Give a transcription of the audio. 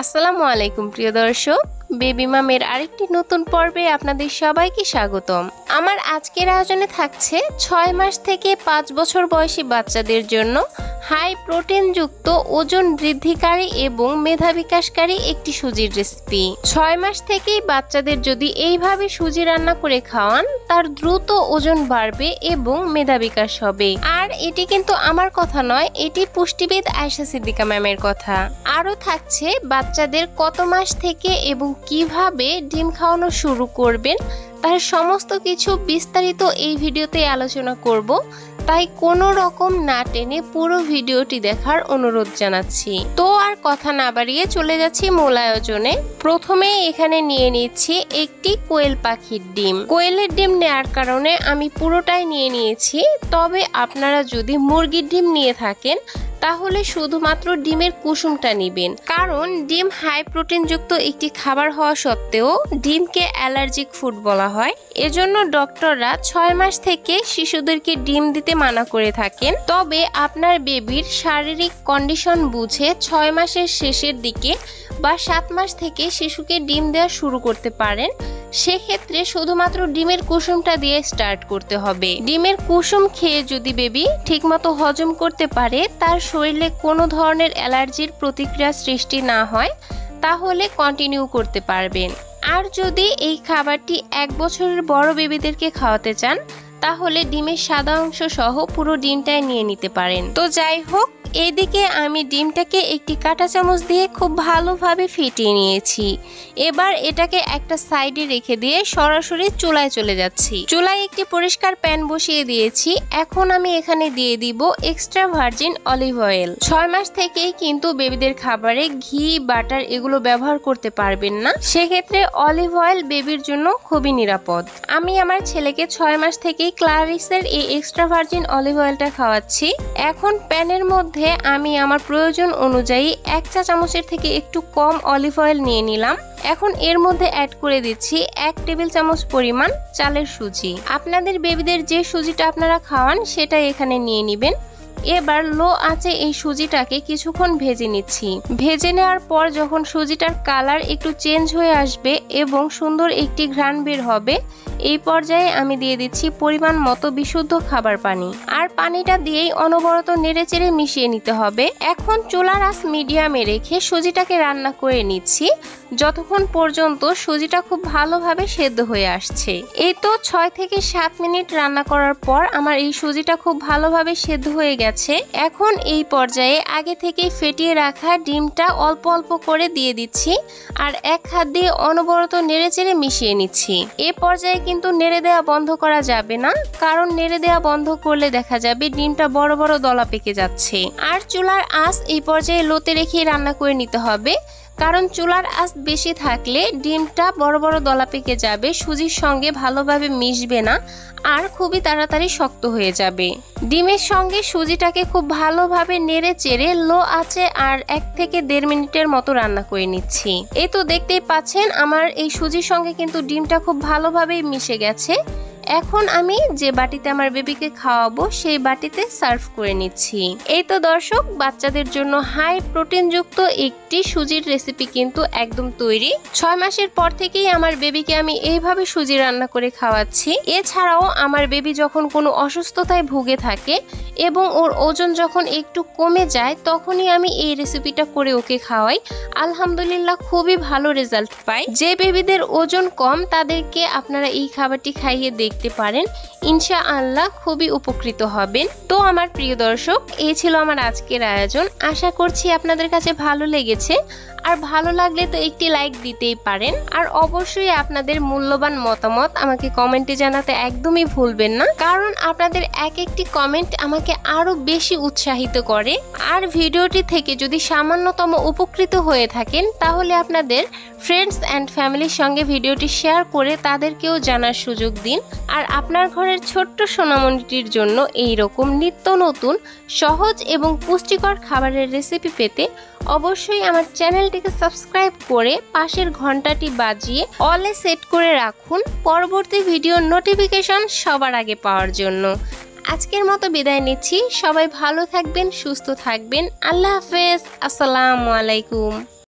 আসসালামু আলাইকুম, প্রিয় দর্শক। বেবি মামের আরেকটি নতুন পর্বে আপনাদের সবাইকে স্বাগতম। আমার আজকের আয়োজনে থাকছে ছয় মাস থেকে পাঁচ বছর বয়সী বাচ্চাদের জন্য হাই প্রোটিনযুক্ত ওজন বৃদ্ধিকারী এবং মেধা বিকাশকারী একটি সুজির রেসিপি। ছয় মাস থেকেই বাচ্চাদের যদি এইভাবে সুজি রান্না করে খাওয়ান, তার দ্রুত ওজন বাড়বে এবং মেধা বিকাশ হবে। আর এটি কিন্তু আমার কথা নয়, এটি পুষ্টিবিদ আয়সা সিদ্দিকা ম্যামের কথা। আরও থাকছে বাচ্চাদের কত মাস থেকে এবং কীভাবে ডিম খাওয়ানো শুরু করবেন, তার সমস্ত কিছু বিস্তারিত এই ভিডিওতে আলোচনা করব। তাই কোনো রকম না টেনে পুরো ভিডিওটি দেখার অনুরোধ জানাচ্ছি। তো আর কথা না বাড়িয়ে চলে যাচ্ছি মূল আয়োজনে। প্রথমে এখানে নিয়ে নিচ্ছি একটি কোয়েল পাখির ডিম। কোয়েলের ডিম নেয়ার কারণে আমি পুরোটাই নিয়ে নিয়েছি। তবে আপনারা যদি মুরগির ডিম নিয়ে থাকেন তাহলে শুধুমাত্র ডিমের কুসুমটা নেবেন। কারণ ডিম হাই প্রোটিনযুক্ত একটি খাবার হওয়া সত্ত্বেও ডিমকে অ্যালার্জিক ফুড বলা হয়। এজন্য ডক্টররা ছয় মাস থেকে শিশুদেরকে ডিম দিতে মানা করে থাকেন। তবে আপনার বেবির শারীরিক কন্ডিশন বুঝে ছয় মাসের শেষের দিকে বা সাত মাস থেকে শিশুকে ডিম দেওয়া শুরু করতে পারেন, সেক্ষেত্রে শুধুমাত্র ডিমের কুসুমটা দিয়ে স্টার্ট করতে হবে। ডিমের কুসুম খেয়ে যদি বেবি ঠিকমতো হজম করতে পারে, তার শরীরে কোনো ধরনের অ্যালার্জির প্রতিক্রিয়া সৃষ্টি না হয়, তাহলে কন্টিনিউ করতে পারবেন। আর যদি এই খাবারটি এক বছরের বড় বেবিদেরকে খাওয়াতে চান, তাহলে ডিমের সাদা অংশ সহ পুরো ডিমটাই নিয়ে নিতে পারেন। তো যাই হোক এদিকে আমি ডিমটাকে একটি কাঁটা চামচ দিয়ে খুব ভালোভাবে ফিটিয়ে নিয়েছি। এবার এটাকে একটা সাইডে রেখে দিয়ে সরাসরি চুলায় চলে যাচ্ছি। চুলায় একটি পরিষ্কার প্যান বসিয়ে দিয়েছি। এখন আমি এখানে দিয়ে দিব এক্সট্রা ভার্জিন অলিভ অয়েল। ছয় মাস থেকেই কিন্তু বেবিদের খাবারে ঘি, বাটার এগুলো ব্যবহার করতে পারবেন না। সেক্ষেত্রে অলিভ অয়েল বেবির জন্য খুবই নিরাপদ। আমি আমার ছেলেকে ছয় মাস থেকেই ক্লারিসের এই এক্সট্রা ভার্জিন অলিভ অয়েলটা খাওয়াচ্ছি। এখন প্যানের মধ্যে মধ্যে আমি আমার প্রয়োজন অনুযায়ী এক চা চামচের থেকে একটু কম অলিভ অয়েল নিয়ে নিলাম। এখন এর মধ্যে অ্যাড করে দিচ্ছি এক টেবিল চামচ পরিমাণ চালের সুজি। আপনাদের বেবিদের যে সুজিটা আপনারা খাওয়ান সেটা এখানে নিয়ে নেবেন। এবার লো আঁচে এই সুজিটাকে কিছুক্ষণ ভেজে নিচ্ছি। ভেজে নেওয়ার পর যখন সুজিটার কালার একটু চেঞ্জ হয়ে আসবে এবং সুন্দর একটি ঘ্রাণ বের হবে এই পর্যায়ে আমি দিয়ে দিচ্ছি পরিমাণ মতো বিশুদ্ধ খাবার পানি। আর পানিটা দিয়েই অনবরত নেড়েচেড়ে মিশিয়ে নিতে হবে। এখন চুলার আস মিডিয়ামে রেখে সুজিটাকে রান্না করে নিচ্ছি। যতক্ষণ পর্যন্ত সুজিটা খুব ভালোভাবে সেদ্ধ হয়ে আসছে। এই তো ছয় থেকে সাত মিনিট রান্না করার পর আমার এই সুজিটা খুব ভালোভাবে সেদ্ধ হয়ে গেছে। এখন এই পর্যায়ে আগে থেকে ফেটিয়ে রাখা ডিমটা অল্প অল্প করে দিয়ে দিচ্ছি। আর এক হাত দিয়ে অনবরত নেড়েচেড়ে মিশিয়ে নিচ্ছি। এ পর্যায়ে কিন্তু নেড়ে দেওয়া বন্ধ করা যাবে না। কারণ নেড়ে দেওয়া বন্ধ করলে দেখা যাবে ডিমটা বড় বড় দলা পেকে যাচ্ছে। আর চুলার আঁচ এই পর্যায়ে লোতে রেখে রান্না করে নিতে হবে। কারণ চুলার আঁচ বেশি থাকলে ডিমটা বড় বড় দলা পেকে যাবে, সুজির সঙ্গে ভালোভাবে মিশবে না আর খুবই তাড়াতাড়ি শক্ত হয়ে যাবে। ডিমের সঙ্গে সুজিটাকে খুব ভালোভাবে নেড়ে চেড়ে লো আছে আর এক থেকে দেড় মিনিটের মতো রান্না করে নিচ্ছি। এই তো দেখতেই পাচ্ছেন আমার এই সুজির সঙ্গে কিন্তু ডিমটা খুব ভালোভাবেই মিশে গেছে। এখন আমি যে বাটিতে আমার বেবিকে খাওয়াবো, সেই বাটিতে সার্ভ করে নিচ্ছি। এই তো দর্শক, বাচ্চাদের জন্য হাই প্রোটিনযুক্ত একটি সুজির রেসিপি কিন্তু একদম তৈরি। ছয় মাসের পর থেকেই আমার বেবিকে আমি এইভাবে সুজি রান্না করে খাওয়াচ্ছি। এছাড়াও আমার বেবি যখন কোনো অসুস্থতায় ভুগে থাকে এবং ওর ওজন যখন একটু কমে যায়, তখনই আমি এই রেসিপিটা করে ওকে খাওয়াই। আলহামদুলিল্লাহ খুবই ভালো রেজাল্ট পাই। যে বেবিদের ওজন কম, তাদেরকে আপনারা এই খাবারটি খাইয়ে দেখতে পারেন। ইনশা আল্লাহ খুবই উপকৃত হবেন। তো আমার প্রিয় দর্শক, এই ছিল আমার আজকের আয়োজন। আশা করছি আপনাদের কাছে ভালো লেগেছে। আর ভালো লাগলে তো একটি লাইক দিতেই পারেন। আর অবশ্যই আপনাদের মূল্যবান মতামত আমাকে কমেন্টে জানাতে একদমই ভুলবেন না। কারণ আপনাদের এক একটি কমেন্ট আমাকে আরও বেশি উৎসাহিত করে। আর ভিডিওটি থেকে যদি সামান্যতম উপকৃত হয়ে থাকেন, তাহলে আপনাদের ফ্রেন্ডস অ্যান্ড ফ্যামিলির সঙ্গে ভিডিওটি শেয়ার করে তাদেরকেও জানার সুযোগ দিন। আর আপনার ঘরের ছোট্ট সোনামণিটির জন্য এই রকম নিত্য নতুন, সহজ এবং পুষ্টিকর খাবারের রেসিপি পেতে অবশ্যই আমার চ্যানেলটিকে সাবস্ক্রাইব করে পাশের ঘন্টাটি বাজিয়ে অলে সেট করে রাখুন পরবর্তী ভিডিওর নোটিফিকেশন সবার আগে পাওয়ার জন্য। আজকের মতো বিদায় নিচ্ছি। সবাই ভালো থাকবেন, সুস্থ থাকবেন। আল্লাহ হাফেজ। আসসালামু আলাইকুম।